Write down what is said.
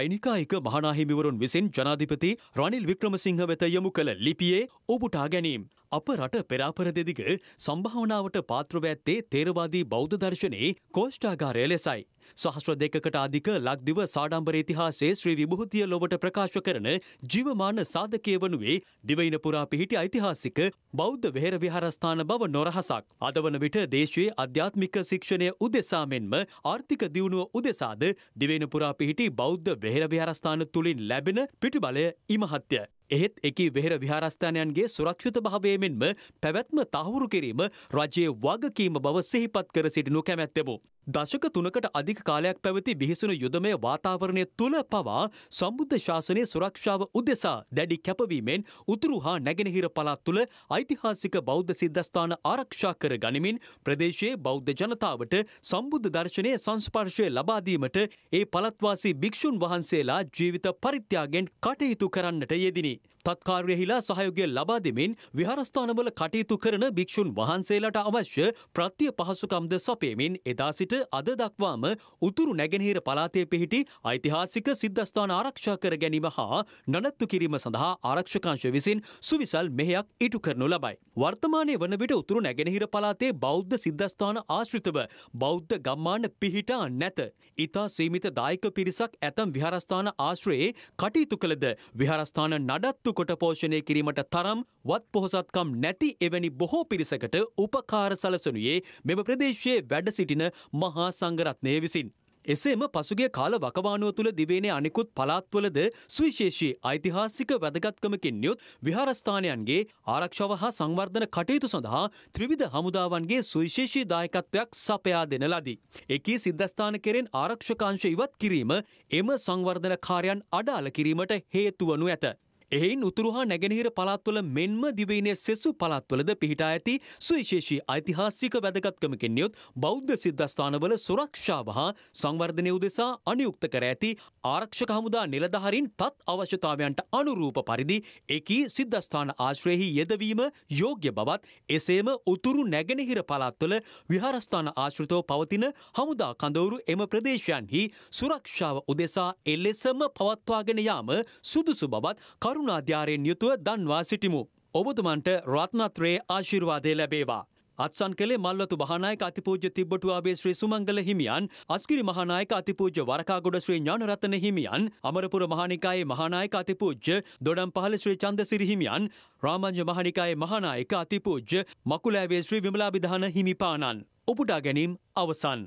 ඇනිකායික මහනාහිමිවරුන් විසින් ජනාධිපති රනිල් වික්‍රමසිංහ වෙත යොමු කළ ලිපියේ ඔබුටා ගැනීම්. අප රට පෙරාපර දෙදිග සම්භාවනාවට පාත්‍රව ඇත්තේ තේරවාදී බෞද්ධ දර්ශනයේ කෝෂ්ඨාගාරය ලෙසයි. සහස්්‍ර දෙකට අධික ලක්දිව සාඩම්බර ඉතිහාසේ ශ්‍රී විභූතිය ලොවට ප්‍රකාශ කරන ජීවමාන සාධකය වනුවේ දිවයින පුරා පිහිටි ඓතිහාසික බෞද්ධ වෙහෙර විහාරස්ථාන බව නොරහසක්. අද වන විට දේශයේ අධ්‍යාත්මික ශික්ෂණය උදෙසා මෙන්ම ආර්ථික දියුණුව උදෙසාද දිවයින පුරා පිහිටි බෞද්ධ වෙහෙර විහාරස්ථාන තුළින් ලැබෙන පිටිබලය ඉමහත්ය. එහෙත් එකී වෙහෙර විහාරස්ථානයන්ගේ සුරක්ෂිත භාවය මෙන්ම පැවැත්ම තහවුරු කිරීම රජයේ වගකීම බව සිහිපත් කර සිටිනු කැමැත්තෙමු. දශක තුනකට අධික කාලයක් පැවති බිහිසුණු යුදමය වාතාවරණය තුළ පවා සම්බුද්ධ ශාසනය සුරක්ෂාව උදෙසා දැඩි කැපවීමෙන් උතුරු හා නැගෙනහිර පළාත් තුළ ඓතිහාසික බෞද්ධ සිද්ධස්ථාන ආරක්ෂා කර ගනිමින් ප්‍රදේශයේ බෞද්ධ ජනතාවට සම්බුද්ධ දර්ශනය සංස්පර්ශය ලබාදීමට ඒ පළත්වාසී භික්‍ෂූන් වහන්සේලා ජීවිත පරිත්‍යාගෙන් කටයුතු කරන්නට යෙදිනි. තත්කාර්යහිලා සහයෝගය ලබා දෙමින් විහාරස්ථානවල කටයුතු කරන භික්‍ෂූන් වහන්සේලාට අවශ්‍ය ප්‍රත්‍ය පහසුකම්ද සපයමින් එදා සිට අද දක්වාම උතුරු නැගෙනහිර පලාතේ පිහිටි ඓතිහාසික සිද්ධස්ථාන ආරක්ෂා කර ගැනීම හා නඩත්තු කිරීම සඳහා ආරක්ෂකාංශ විසින් සුවිසල් මෙහෙයක් ඉටු කරනු ලබයි. වර්තමානය වන විට උතුරු නැගෙනහිර පලාතේ බෞද්ධ සිද්ධස්ථාන ආශ්‍රිතව බෞද්ධ ගම්මාන පිහිටා නැත. ඉතා සීමිත දායක පිරිසක් ඇතම් විහාරස්ථාන ආශ්‍රයේ කටයුතු කළද විහාරස්ථාන නඩත්තු කොට පෝෂණය කිරීමට තරම් වත් පොහොසත්කම් නැති එවැනි බොහෝ පිරිසකට උපකාර සලසනුයේ මෙම ප්‍රදේශයේ වැඩ සිටින මහා සංගරත්නය විසින්. එසේම පසුගේ කාල වකවානුව තුළ දිවේනේ අනිකුත් පළාත්වලද සුවිශේෂී ඓතිහාසික වැදගත්කමකින් යුත් විහාරස්ථානයන්ගේ ආරක්ෂාව හා සංවර්ධන කටයුතු සඳහා ත්‍රිවිධ හමුදාවන්ගේ සුවිශේෂී දායකත්වයක් සපයා දෙන ලදී. එකී සිද්ධස්ථාන කෙරෙන් ආරක්ෂකාංශ ඉවත් කිරීම එම සංවර්ධන කාර්යන් අඩාල කිරීමට හේතුවනු ඇත. එයින් උතුරු හා නැගෙනහිර පළාත්වල මෙන්ම දිවයිනේ සෙසු පළාත්වලද පිහිටා ඇති සුවිශේෂී ඓතිහාසික වැදගත්කමකින් යුත් බෞද්ධ සිද්ධස්ථානවල සුරක්ෂාව හා සංවර්ධනය උදෙසා අනුයුක්ත කර ඇති ආරක්ෂක හමුදා නිලධාරීන් තත් අවශ්‍යතාවයන්ට අනුරූප පරිදි එකී සිද්ධස්ථාන ආශ්‍රයෙහි යෙදවීම යෝග්‍ය බවත් එසේම උතුරු නැගෙනහිර පළාත්වල විහාරස්ථාන ආශ්‍රිතව පවතින හමුදා කඳවුරු එම ප්‍රදේශයන්හි සුරක්ෂාව උදෙසා එලෙසම පවත්වාගෙන යාම සුදුසු බවත් කරුණාධ්‍යාරයෙන් යුතුව දන්වා සිටිමු. ඔබතුමන්ට රත්නත්‍රයේ ආශිර්වාදය ලැබේවා. අත්සන් කළේ මල්වතු මහනායක අතිපූජ්‍ය තිබ්බටුවාබේ ශ්‍රී සුමංගල හිමියන් අස්කිරි මහනායක අතිපූජ්‍ය වරකාගොඩ ශ්‍රී ඥානරත්න හිමියන් අමරපුර මහානිකායේ මහානායක අතිපූජ්‍ය දොඩම්පහළ ශ්‍රී චන්දසිරි හිමියන් රාමංජ මහනිකායේ මහානායක අතිපූජ්‍ය මකුලෑවේ ශ්‍රී විමලාභිධාන හිමිපාණන් උපුටා ගැනීම් අවසන්.